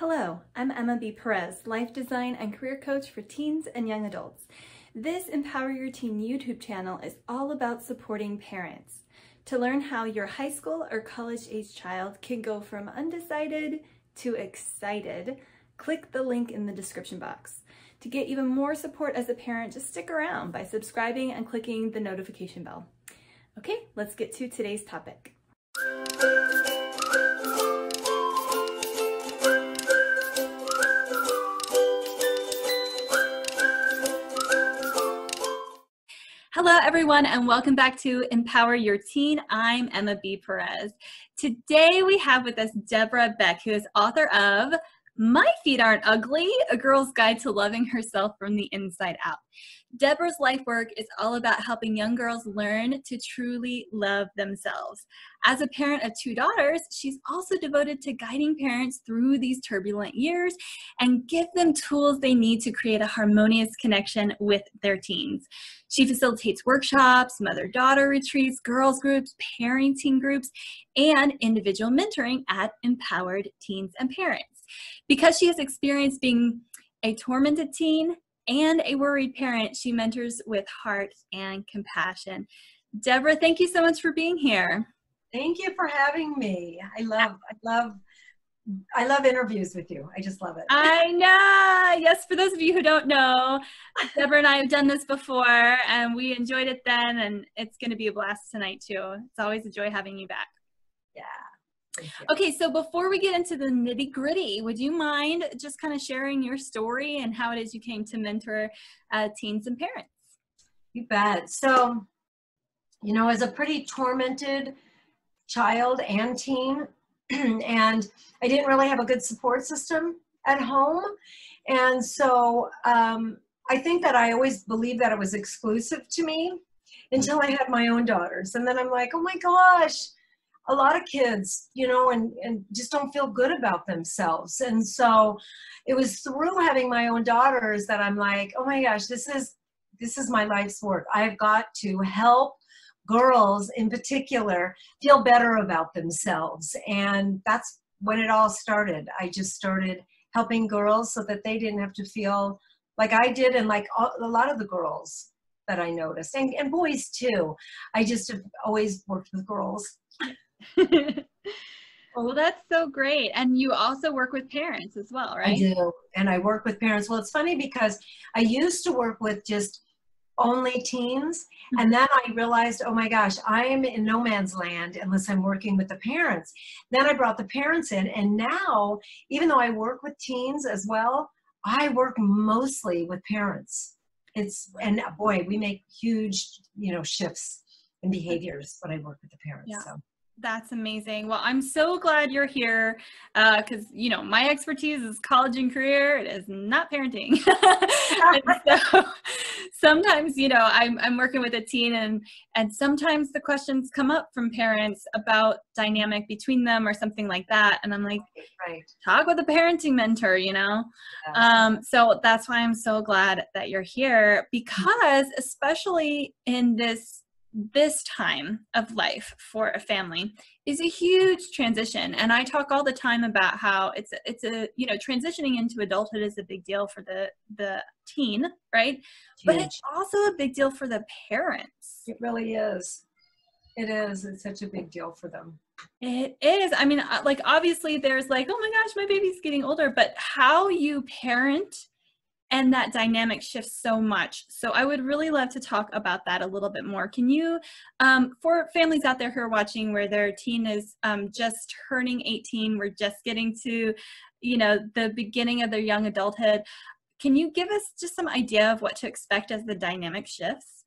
Hello, I'm Emma B. Perez, life design and career coach for teens and young adults. This Empower Your Teen YouTube channel is all about supporting parents. To learn how your high school or college age child can go from undecided to excited, click the link in the description box. To get even more support as a parent, just stick around by subscribing and clicking the notification bell. Okay, let's get to today's topic. Hello, everyone, and welcome back to Empower Your Teen. I'm Emma B. Perez. Today we have with us Debra Beck, who is author of My Feet Aren't Ugly, A Girl's Guide to Loving Herself from the Inside Out. Debra's life work is all about helping young girls learn to truly love themselves. As a parent of two daughters, she's also devoted to guiding parents through these turbulent years and give them tools they need to create a harmonious connection with their teens. She facilitates workshops, mother daughter retreats, girls groups, parenting groups, and individual mentoring at Empowered Teens and Parents. Because she has experience being a tormented teen and a worried parent, she mentors with heart and compassion. Debra, thank you so much for being here. Thank you for having me. I love, I love, I love interviews with you. I just love it. I know. Yes, for those of you who don't know, Debra and I have done this before and we enjoyed it then and it's going to be a blast tonight too. It's always a joy having you back. Yeah. Okay, so before we get into the nitty gritty, would you mind just kind of sharing your story and how it is you came to mentor uh, teens and parents? You bet. So, you know, as a pretty tormented child and teen, and I didn't really have a good support system at home. And so um, I think that I always believed that it was exclusive to me until I had my own daughters. And then I'm like, oh my gosh, a lot of kids, you know, and, and just don't feel good about themselves. And so it was through having my own daughters that I'm like, oh my gosh, this is this is my life's work. I've got to help girls in particular feel better about themselves. And that's when it all started. I just started helping girls so that they didn't have to feel like I did and like a lot of the girls that I noticed and, and boys too. I just have always worked with girls well, that's so great. And you also work with parents as well, right? I do. And I work with parents. Well, it's funny because I used to work with just only teens. Mm-hmm. And then I realized, oh my gosh, I am in no man's land unless I'm working with the parents. Then I brought the parents in. And now, even though I work with teens as well, I work mostly with parents. It's, and boy, we make huge, you know, shifts in behaviors when I work with the parents. Yeah. So. That's amazing. Well, I'm so glad you're here because, uh, you know, my expertise is college and career. It is not parenting. so sometimes, you know, I'm, I'm working with a teen and, and sometimes the questions come up from parents about dynamic between them or something like that. And I'm like, right. talk with a parenting mentor, you know? Yeah. Um, so that's why I'm so glad that you're here because especially in this this time of life for a family is a huge transition. And i talk all the time about how it's a, it's a you know transitioning into adulthood is a big deal for the the teen right? Huge. but it's also a big deal for the parents. It really is. It is. It's such a big deal for them. It is. I mean uh, like obviously there's like oh my gosh my baby's getting older but how you parent and that dynamic shifts so much. So I would really love to talk about that a little bit more. Can you, um, for families out there who are watching where their teen is um, just turning 18, we're just getting to, you know, the beginning of their young adulthood, can you give us just some idea of what to expect as the dynamic shifts?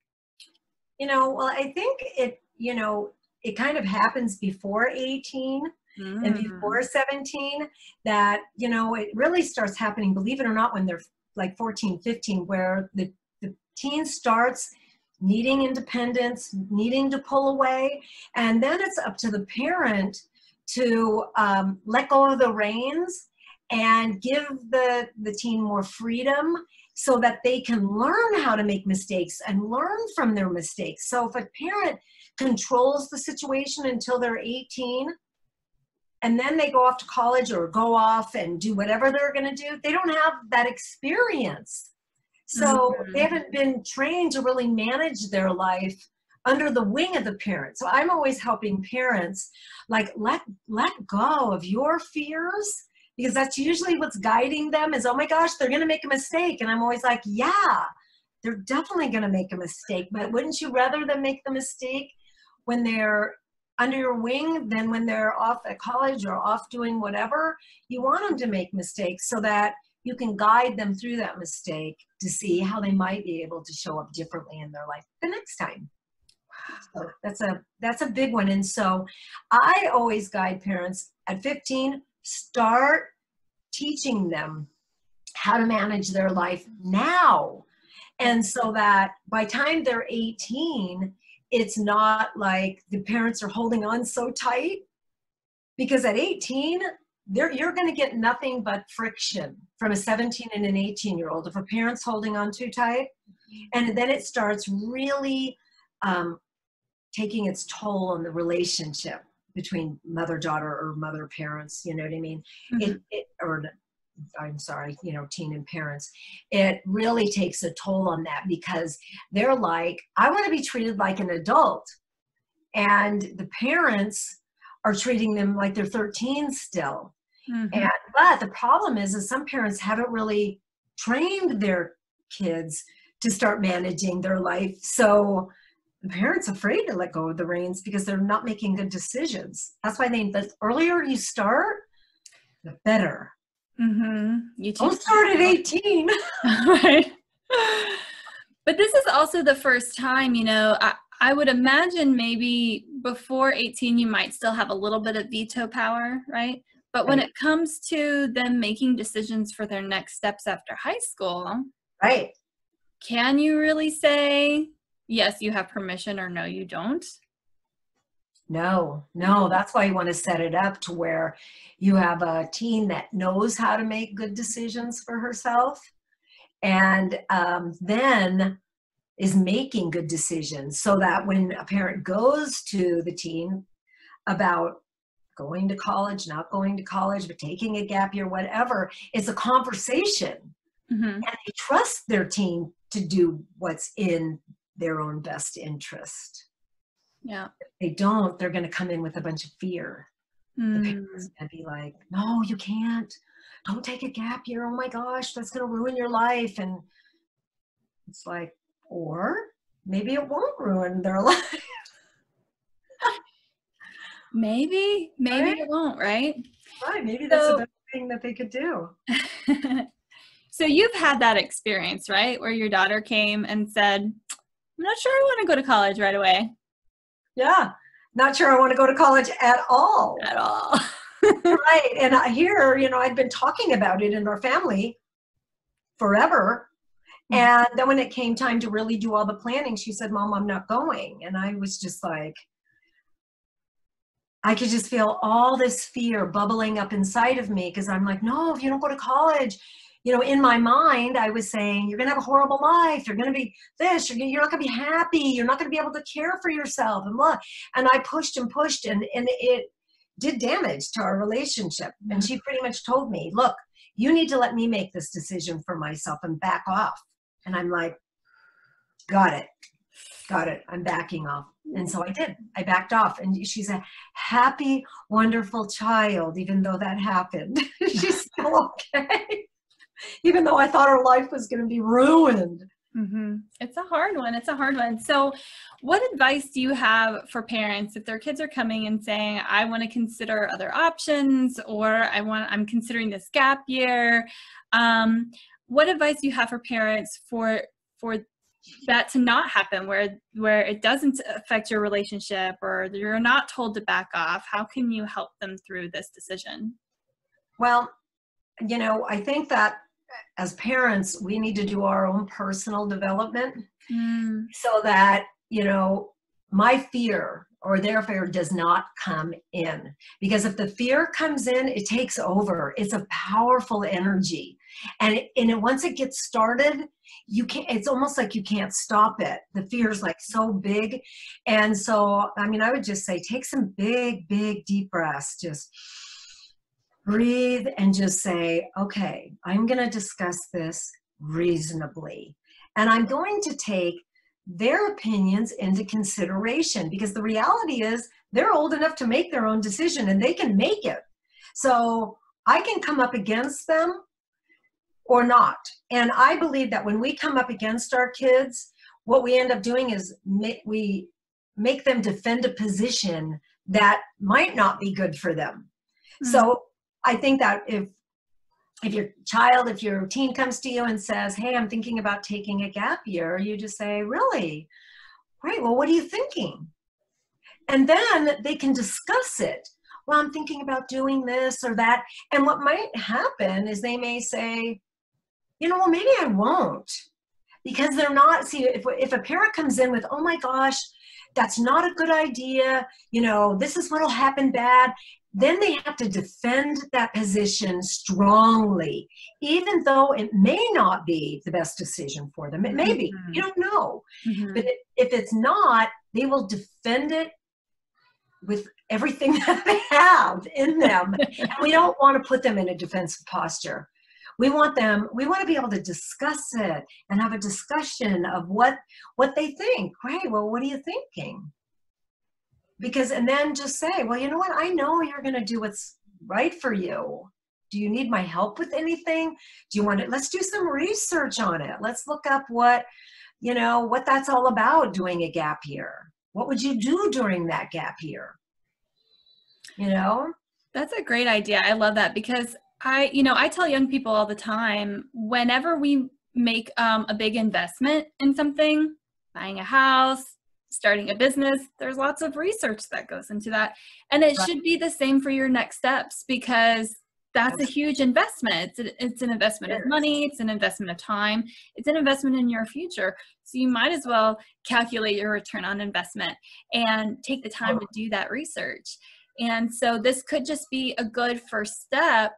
You know, well, I think it, you know, it kind of happens before 18 mm. and before 17 that, you know, it really starts happening, believe it or not, when they're like 14, 15, where the, the teen starts needing independence, needing to pull away, and then it's up to the parent to um, let go of the reins and give the, the teen more freedom so that they can learn how to make mistakes and learn from their mistakes. So if a parent controls the situation until they're 18, and then they go off to college or go off and do whatever they're going to do they don't have that experience. So Mhm. they haven't been trained to really manage their life under the wing of the parent. So i'm always helping parents like let let go of your fears because that's usually what's guiding them is oh my gosh they're going to make a mistake. And i'm always like yeah they're definitely going to make a mistake. But wouldn't you rather them make the mistake when they're under your wing than when they're off at college or off doing whatever. You want them to make mistakes so that you can guide them through that mistake to see how they might be able to show up differently in their life the next time. So that's a that's a big one. And so i always guide parents at 15 start teaching them how to manage their life now. And so that by time they're 18 it's not like the parents are holding on so tight because at 18 they're, you're going to get nothing but friction from a 17 and an 18 year old if a parent's holding on too tight. And then it starts really um, taking its toll on the relationship between mother daughter or mother parents you know what i mean? Mhm. it, it or i'm sorry you know teen and parents. It really takes a toll on that because they're like i want to be treated like an adult. And the parents are treating them like they're 13 still. Mhm. and but the problem is is some parents haven't really trained their kids to start managing their life. So the parents afraid to let go of the reins because they're not making good decisions. That's why they the earlier you start the better Mhm. You don't start at 18 right. But this is also the first time, you know, I, I would imagine maybe before 18, you might still have a little bit of veto power, right? But when Right. it comes to them making decisions for their next steps after high school, right can you really say, yes, you have permission or no, you don't? No, no, that's why you want to set it up to where you have a teen that knows how to make good decisions for herself and um, then is making good decisions so that when a parent goes to the teen about going to college, not going to college, but taking a gap year, whatever, it's a conversation hmm and they trust their teen to do what's in their own best interest. Yeah. If they don't, they're going to come in with a bunch of fear. The Mm. parents going to be like, no, you can't. Don't take a gap year. Oh my gosh, that's going to ruin your life. And it's like, or maybe it won't ruin their life. Maybe, maybe Right? it won't, right? right. Maybe that's So- the best thing that they could do. so you've had that experience, right? Where your daughter came and said, I'm not sure I want to go to college right away Yeah. Not sure I want to go to college at all. at all. right. And I hear, you know, I'd been talking about it in our family forever. Mhm. And then when it came time to really do all the planning, she said, Mom, I'm not going. And I was just like, I could just feel all this fear bubbling up inside of me because I'm like, no, if you don't go to college, you know, in my mind, I was saying, you're going to have a horrible life. You're going to be this. You're, gonna, you're not going to be happy. You're not going to be able to care for yourself. And blah. And I pushed and pushed, and, and it did damage to our relationship. And mm-hmm. she pretty much told me, look, you need to let me make this decision for myself and back off. And I'm like, got it. Got it. I'm backing off. And so I did. I backed off. And she's a happy, wonderful child, even though that happened. she's still okay. even though I thought her life was going to be ruined. hmm It's a hard one. It's a hard one. So, what advice do you have for parents if their kids are coming and saying, "I want to consider other options," or "I want, I'm considering this gap year"? Um, what advice do you have for parents for for that to not happen, where where it doesn't affect your relationship, or you're not told to back off? How can you help them through this decision? Well, you know, I think that as parents, we need to do our own personal development Mm, so that, you know, my fear or their fear does not come in. Because if the fear comes in, it takes over. It's a powerful energy. And, it, and it, once it gets started, you can't, it's almost like you can't stop it. The fear is like so big. And so, I mean, I would just say take some big, big, deep breaths. Just breathe and just say, okay, I'm going to discuss this reasonably. And I'm going to take their opinions into consideration because the reality is they're old enough to make their own decision and they can make it. So I can come up against them or not. And I believe that when we come up against our kids, what we end up doing is make, we make them defend a position that might not be good for them. Mm-hmm. So I think that if if your child, if your teen comes to you and says, Hey, I'm thinking about taking a gap year, you just say, Really? Great. Well, what are you thinking? And then they can discuss it. Well, I'm thinking about doing this or that. And what might happen is they may say, You know, well, maybe I won't. Because they're not, see, if, if a parent comes in with, Oh my gosh, that's not a good idea, you know, this is what'll happen bad then they have to defend that position strongly, even though it may not be the best decision for them. It may be, mm-hmm. you don't know. Mm-hmm. But if it's not, they will defend it with everything that they have in them. and we don't want to put them in a defensive posture. We want them, we want to be able to discuss it and have a discussion of what what they think. Right, well, what are you thinking? Because and then just say well you know what? I know you're going to do what's right for you. Do you need my help with anything? Do you want it? Let's do some research on it. Let's look up what you know what that's all about doing a gap year. What would you do during that gap year? You know? That's a great idea. I love that because i you know i tell young people all the time whenever we make um, a big investment in something buying a house starting a business, there's lots of research that goes into that. And it right. should be the same for your next steps because that's a huge investment. It's, it's an investment of money, it's an investment of time, it's an investment in your future. So you might as well calculate your return on investment and take the time to do that research. And so this could just be a good first step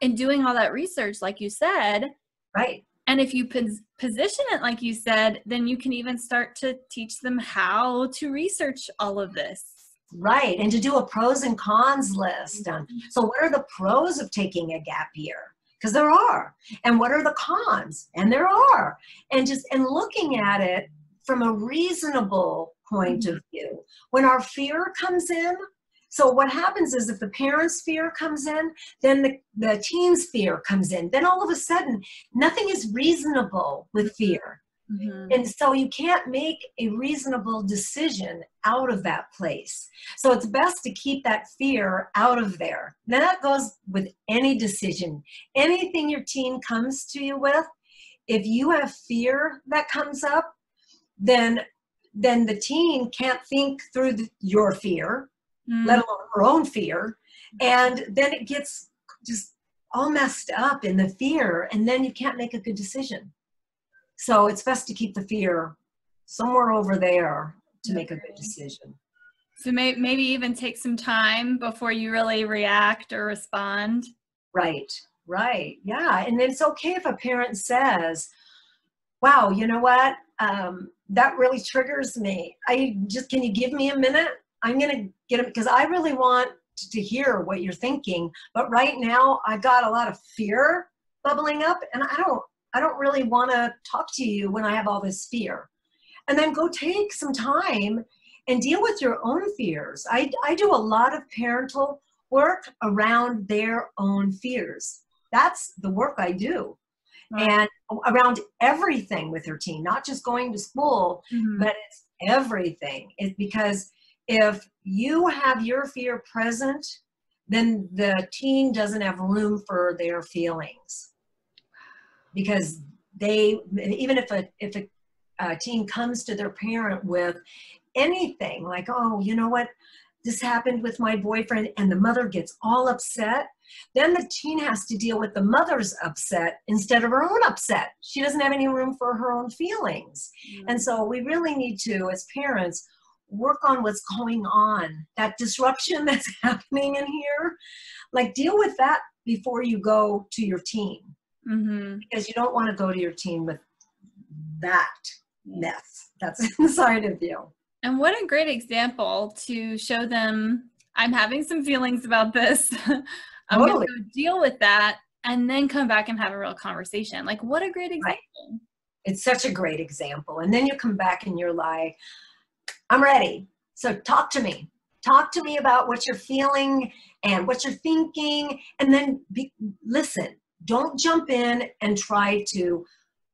in doing all that research, like you said. Right. And if you pos- position it like you said, then you can even start to teach them how to research all of this. Right, and to do a pros and cons list. Mm-hmm. so, what are the pros of taking a gap year? Because there are. And what are the cons? And there are. And just and looking at it from a reasonable point mm-hmm. of view. When our fear comes in, so what happens is if the parent's fear comes in, then the, the teen's fear comes in. Then all of a sudden, nothing is reasonable with fear. Mm-hmm. And so you can't make a reasonable decision out of that place. So it's best to keep that fear out of there. Now that goes with any decision. Anything your teen comes to you with, if you have fear that comes up, then then the teen can't think through the, your fear mm. let alone her own fear. And then it gets just all messed up in the fear, and then you can't make a good decision. So it's best to keep the fear somewhere over there to make a good decision. So may- maybe even take some time before you really react or respond. Right, right. Yeah. And it's okay if a parent says, wow, you know what? Um, that really triggers me. I just, can you give me a minute? I'm going to get them because I really want to hear what you're thinking. But right now, I've got a lot of fear bubbling up, and I don't, I don't really want to talk to you when I have all this fear. And then go take some time and deal with your own fears. I, I do a lot of parental work around their own fears. That's the work I do. Right. And around everything with your teen, not just going to school, mm-hmm. but it's everything. It's because if you have your fear present, then the teen doesn't have room for their feelings. Because they even if a if a, a teen comes to their parent with anything like oh you know what? This happened with my boyfriend and the mother gets all upset then the teen has to deal with the mother's upset instead of her own upset. She doesn't have any room for her own feelings. Mm-hmm. and so we really need to as parents work on what's going on, that disruption that's happening in here. Like, deal with that before you go to your team. Mm-hmm. Because you don't want to go to your team with that mess that's inside of you. And what a great example to show them I'm having some feelings about this. I'm Totally. going to deal with that and then come back and have a real conversation. Like, what a great example. Right. It's such a great example. And then you come back and you're like, I'm ready. So talk to me. Talk to me about what you're feeling and what you're thinking. And then be, listen. Don't jump in and try to,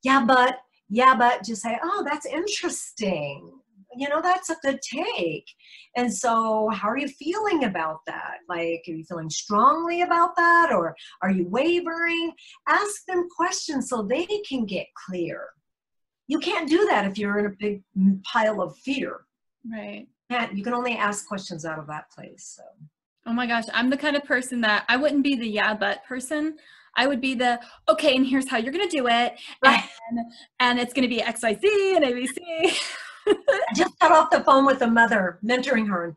yeah, but, yeah, but just say, oh, that's interesting. You know, that's a good take. And so, how are you feeling about that? Like, are you feeling strongly about that or are you wavering? Ask them questions so they can get clear. You can't do that if you're in a big pile of fear. Right. Can't, you can only ask questions out of that place. So. Oh my gosh, I'm the kind of person that I wouldn't be the yeah but person. I would be the okay, and here's how you're gonna do it, Right. and, and it's gonna be X, Y, Z, and ABC. I just got off the phone with a mother mentoring her.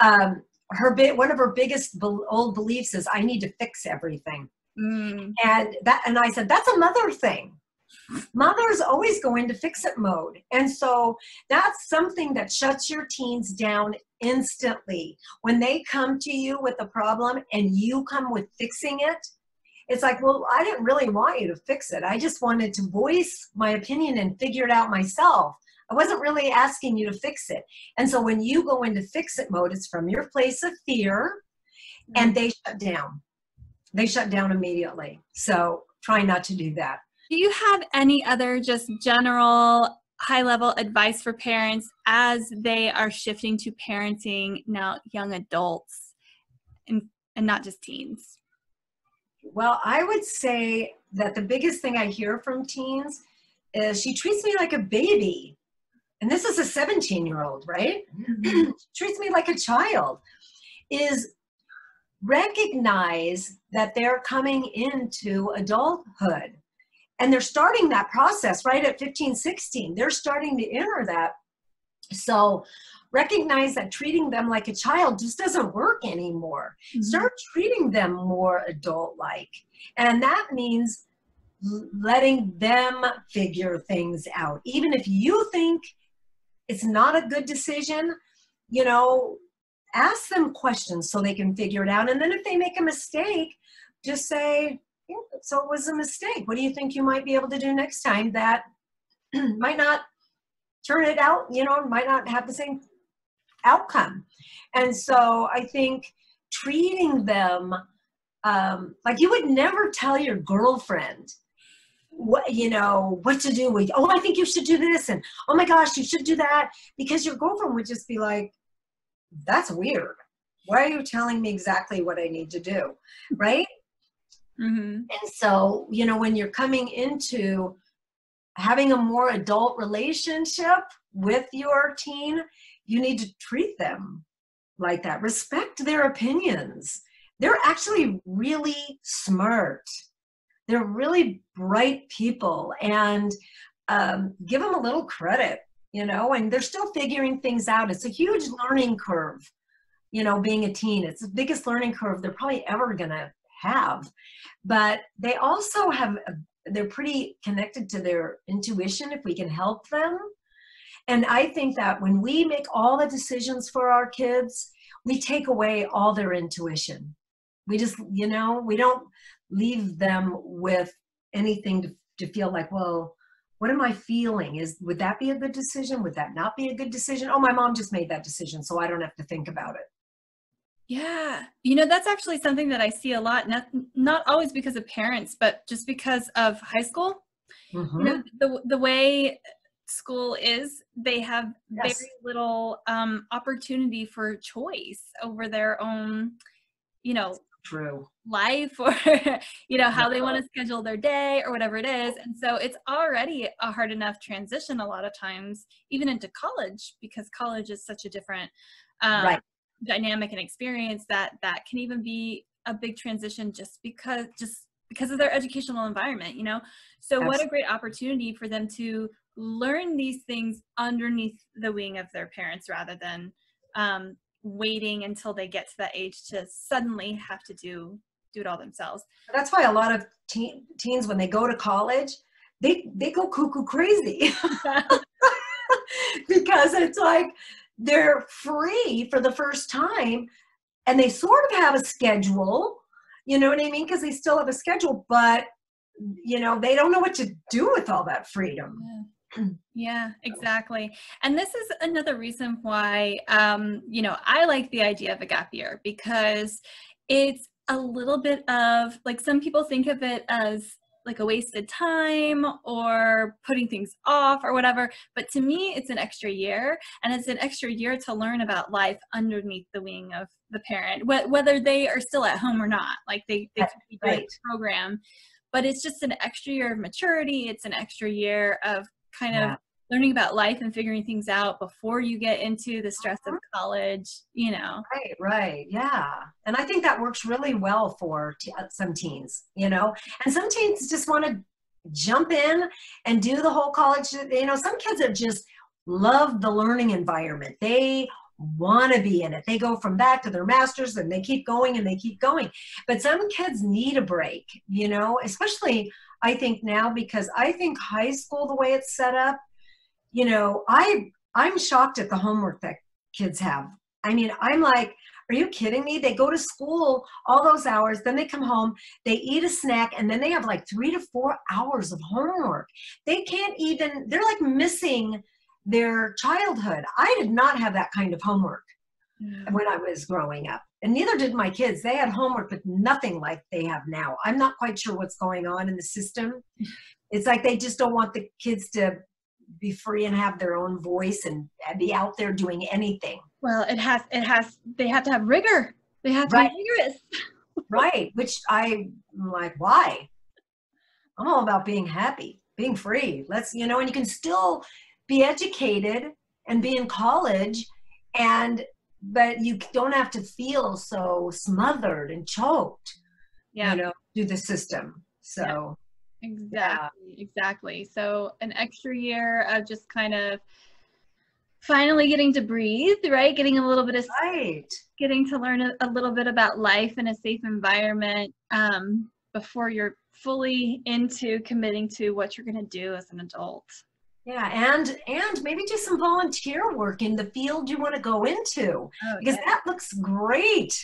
And, um, her bit, one of her biggest bel old beliefs is I need to fix everything. Mm, And that, and I said, that's a mother thing. Mother's always going to fix it mode. And so that's something that shuts your teens down instantly. When they come to you with a problem and you come with fixing it, it's like, well, I didn't really want you to fix it. I just wanted to voice my opinion and figure it out myself. I wasn't really asking you to fix it. And so when you go into fix it mode, it's from your place of fear and mm-hmm. they shut down. They shut down immediately. So try not to do that. Do you have any other just general high level advice for parents as they are shifting to parenting now young adults and, and not just teens? Well, I would say that the biggest thing I hear from teens is she treats me like a baby. And this is a 17 year old, right? Mm-hmm. treats me like a child. Is recognize that they're coming into adulthood and they're starting that process right at 15 16 they're starting to enter that. So recognize that treating them like a child just doesn't work anymore. Mhm. start treating them more adult like and that means letting them figure things out. Even if you think it's not a good decision you know ask them questions so they can figure it out. And then if they make a mistake just say "Yeah, so it was a mistake. What do you think you might be able to do next time that might not turn it out you know might not have the same outcome? And so i think treating them um, like you would never tell your girlfriend what you know what to do with oh i think you should do this and oh my gosh you should do that because your girlfriend would just be like that's weird. Why are you telling me exactly what i need to do? Right Mhm. and so, you know, when you're coming into having a more adult relationship with your teen, you need to treat them like that. Respect their opinions. They're actually really smart. They're really bright people and um, give them a little credit, you know, and they're still figuring things out. It's a huge learning curve, you know, being a teen. It's the biggest learning curve they're probably ever going to have. But they also have they're pretty connected to their intuition if we can help them. And i think that when we make all the decisions for our kids we take away all their intuition. We just you know we don't leave them with anything to, to feel like well what am i feeling? Is would that be a good decision? Would that not be a good decision? Oh my mom just made that decision so i don't have to think about it Yeah, you know that's actually something that I see a lot. Not not always because of parents, but just because of high school. Mhm. You know, the the way school is, they have Yes. very little um, opportunity for choice over their own, you know, true life or you know how they want to schedule their day or whatever it is and so it's already a hard enough transition a lot of times even into college because college is such a different um, Right. Dynamic and experience that that can even be a big transition just because just because of their educational environment you know so what a great opportunity for them to learn these things underneath the wing of their parents rather than um, waiting until they get to that age to suddenly have to do do it all themselves. That's why a lot of teen, teens, when they go to college, they they go cuckoo crazy because it's like they're free for the first time, and they sort of have a schedule. You know what I mean? Because they still have a schedule, but you know, they don't know what to do with all that freedom. Yeah. yeah exactly and this is another reason why um, you know i like the idea of a gap year because it's a little bit of like some people think of it as like a wasted time or putting things off or whatever. But to me, it's an extra year and it's an extra year to learn about life underneath the wing of the parent, wh- whether they are still at home or not. Like they, they can be doing right. the program, but it's just an extra year of maturity. It's an extra year of kind yeah. of learning about life and figuring things out before you get into the stress of uh-huh. college, you know. Right, right. Yeah. And I think that works really well for t- uh, some teens, you know. And some teens just want to jump in and do the whole college, you know, some kids have just loved the learning environment. They want to be in it. They go from that to their masters and they keep going and they keep going. But some kids need a break, you know, especially I think now because I think high school, the way it's set up, you know, I I'm shocked at the homework that kids have. I mean, I'm like, are you kidding me? They go to school all those hours, then they come home, they eat a snack, and then they have like three to four hours of homework. They can't even, they're like missing their childhood. I did not have that kind of homework yeah. when I was growing up. And neither did my kids. They had homework, but nothing like they have now. I'm not quite sure what's going on in the system. It's like they just don't want the kids to be free and have their own voice and be out there doing anything. Well, it has, it has, they have to have rigor. They have to right. be rigorous. right. Which I'm like, why? I'm all about being happy, being free. Let's, you know, and you can still be educated and be in college and, but you don't have to feel so smothered and choked, yeah. you know, through the system. So. Exactly, yeah. exactly. So an extra year of just kind of finally getting to breathe, right? Getting a little bit of right. getting to learn a, a little bit about life in a safe environment um, before you're fully into committing to what you're going to do as an adult. Yeah, and and maybe do some volunteer work in the field you want to go into oh, because yeah. that looks great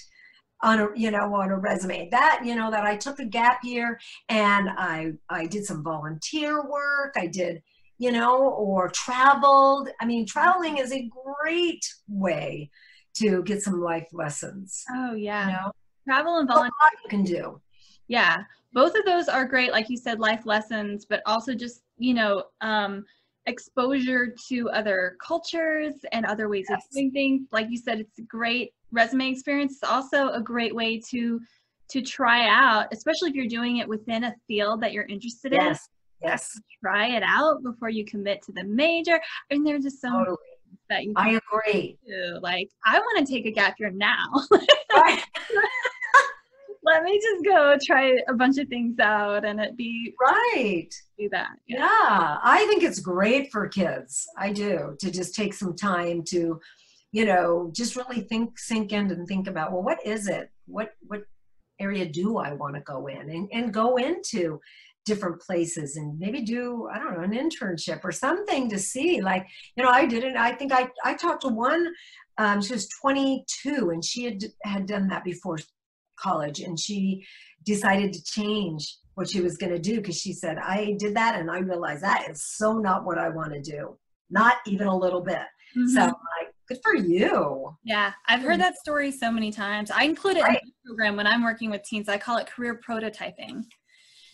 on a you know on a resume. That you know that i took a gap year and i i did some volunteer work. I did you know or traveled. I mean traveling is a great way to get some life lessons oh yeah. you know? travel and volunteer you can do. Yeah. Both of those are great like you said life lessons but also just you know um exposure to other cultures and other ways yes. of doing things like you said it's a great resume experience It's also a great way to to try out, especially if you're doing it within a field that you're interested in. Yes. Yes. Try it out before you commit to the major. I mean, there's just so totally. that you I agree. Do. Like, I want to take a gap year now. Let me just go try a bunch of things out and it be right. Do that. Yeah. yeah. I think it's great for kids. I do to just take some time to you know, just really think, sink in and think about, well, what is it? What, what area do I want to go in and, and go into different places and maybe do, I don't know, an internship or something to see like, you know, I didn't, I think I, I talked to one, um, she was 22 and she had, had done that before college and she decided to change what she was going to do because she said, I did that and I realized that is so not what I want to do. Not even a little bit. Mm-hmm. So like, good for you. Yeah, I've heard that story so many times. I include it right. in the program when I'm working with teens. I call it career prototyping.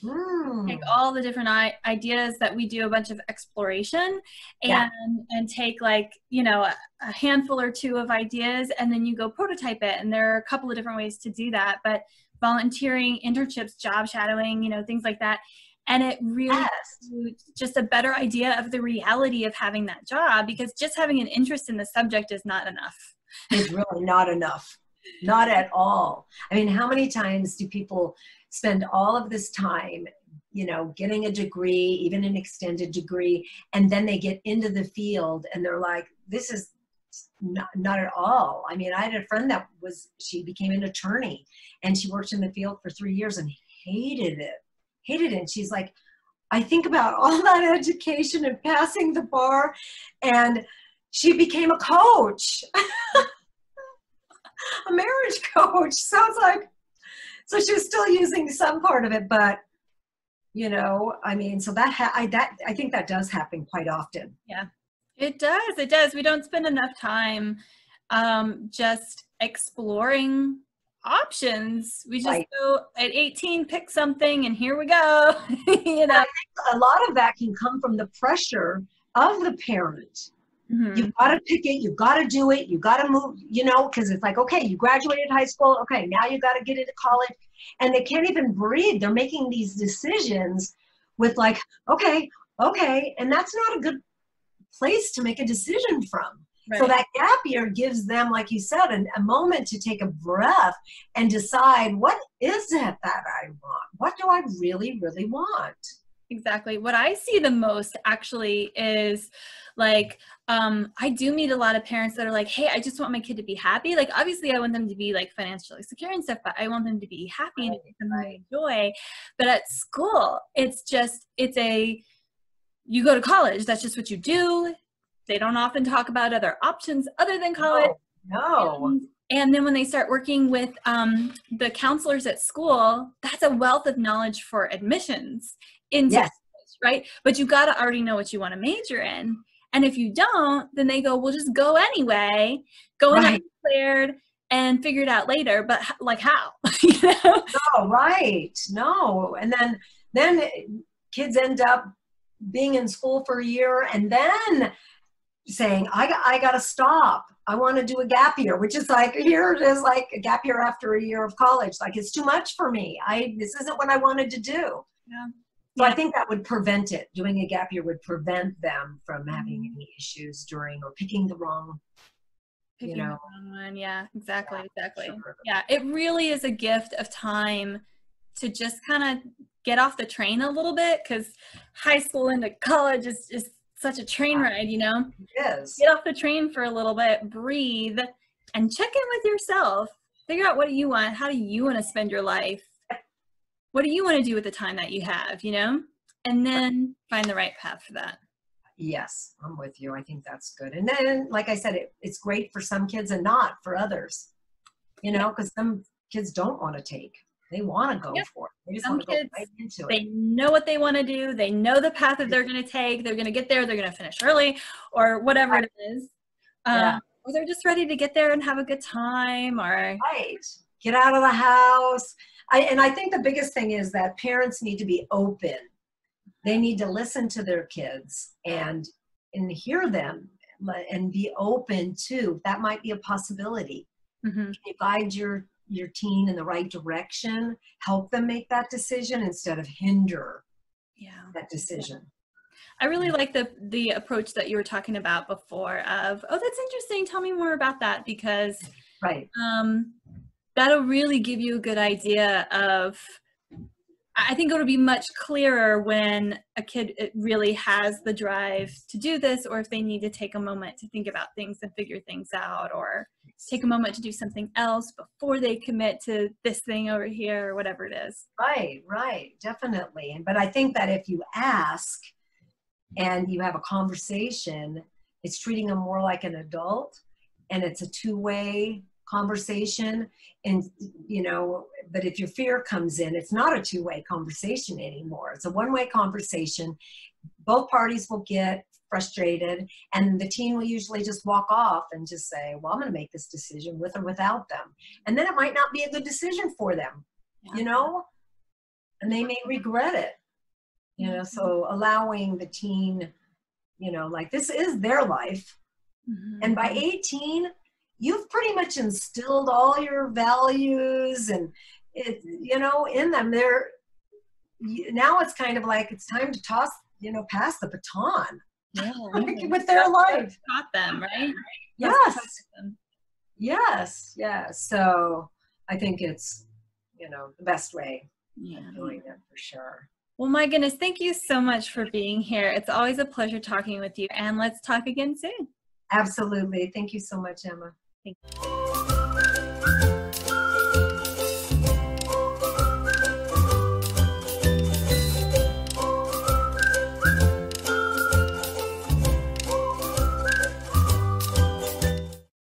Mm. Take all the different I- ideas that we do a bunch of exploration and yeah. and take like you know a, a handful or two of ideas and then you go prototype it and there are a couple of different ways to do that but volunteering internships job shadowing you know things like that and it really yes. just a better idea of the reality of having that job because just having an interest in the subject is not enough it's really not enough not at all i mean how many times do people spend all of this time you know getting a degree even an extended degree and then they get into the field and they're like this is not, not at all i mean i had a friend that was she became an attorney and she worked in the field for three years and hated it hated it. And she's like, I think about all that education and passing the bar, and she became a coach, a marriage coach. Sounds like so she was still using some part of it, but you know, I mean, so that ha- I that I think that does happen quite often. Yeah, it does. It does. We don't spend enough time um, just exploring options. We just Right. go at 18, pick something, and here we go. you know. A lot of that can come from the pressure of the parent. Mhm. You've got to pick it. You've got to do it. You've got to move, you know, because it's like, okay, you graduated high school. Okay, now you got to get into college. And they can't even breathe. They're making these decisions with, like, okay, okay. And that's not a good place to make a decision from. So that gap year gives them, like you said, an, a moment to take a breath and decide what is it that I want? What do I really, really want? Exactly. What I see the most actually is like um I do meet a lot of parents that are like, "Hey, I just want my kid to be happy." Like obviously I want them to be like financially secure and stuff, but I want them to be happy and Right, something right. enjoy. But at school, it's just it's a you go to college, that's just what you do. They don't often talk about other options other than college. No. And, and then when they start working with um, the counselors at school, that's a wealth of knowledge for admissions into Yes. college, right? But you got to already know what you want to major in. And if you don't, then they go, well, just go anyway, go Right. declared and figure it out later. But like how? you know? No, right. No. And then then kids end up being in school for a year and then saying, I got I gotta stop. I want to do a gap year, which is like here it is like a gap year after a year of college. Like it's too much for me. I this isn't what I wanted to do. Yeah. So I think that would prevent it. Doing a gap year would prevent them from having Mhm. any issues during or picking the wrong. Picking know. the wrong one. Yeah, exactly, exactly. Sure. Yeah, it really is a gift of time to just kind of get off the train a little bit because high school into college is just such a train ride, you know? It is. Get off the train for a little bit, breathe, and check in with yourself. Figure out what do you want? How do you want to spend your life? What do you want to do with the time that you have, you know? And then find the right path for that. Yes, I'm with you. I think that's good. And then, like I said, it, it's great for some kids and not for others. You know, because some kids don't want to take. They want to go Yeah. for it. They just Some want to go kids, right into They know what they want to do. They know the path that they're going to take. They're going to get there. They're going to finish early or whatever it is. Um, Yeah. Or they're just ready to get there and have a good time or Right. Get out of the house. I, and I think the biggest thing is that parents need to be open. They need to listen to their kids and and hear them and be open to that might be a possibility. Mhm. you guide your your teen in the right direction help them make that decision instead of hinder yeah. that decision I really like the the approach that you were talking about before of, oh, that's interesting. Tell me more about that because right um, that'll really give you a good idea of. I think it'll be much clearer when a kid uh, really has the drive to do this, or if they need to take a moment to think about things and figure things out, or take a moment to do something else before they commit to this thing over here, or whatever it is. right right definitely but i think that if you ask and you have a conversation it's treating them more like an adult and it's a two-way conversation and you know but if your fear comes in it's not a two-way conversation anymore. It's a one-way conversation. Both parties will get frustrated and the teen will usually just walk off and just say well i'm going to make this decision with or without them. And then it might not be a good decision for them you know? And they may regret it you know? So allowing the teen you know like this is their life. Mhm. and by 18 you've pretty much instilled all your values and it you know in them they're now it's kind of like it's time to toss you know pass the baton Yeah, with their life taught them, right? yes them. yes yes so i think it's you know the best way Yeah. of doing it for sure Well, my goodness, thank you so much for being here. It's always a pleasure talking with you, and let's talk again soon. absolutely thank you so much emma Thank you.